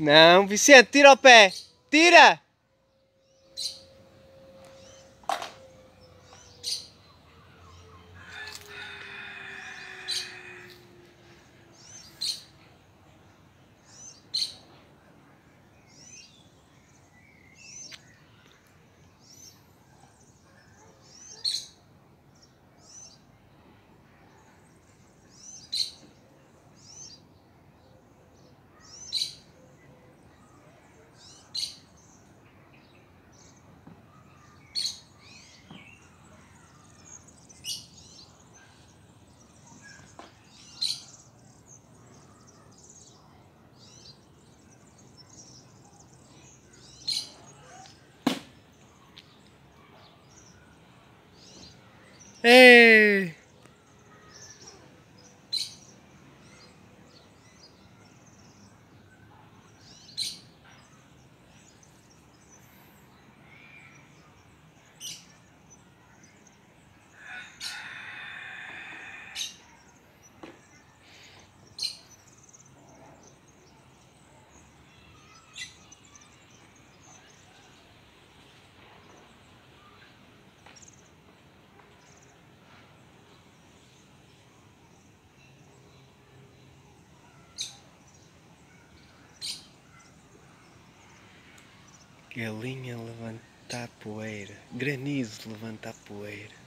Não, Vicente, tira o pé! Tira! ¡Eh! Galinha levanta a poeira, granizo levanta a poeira.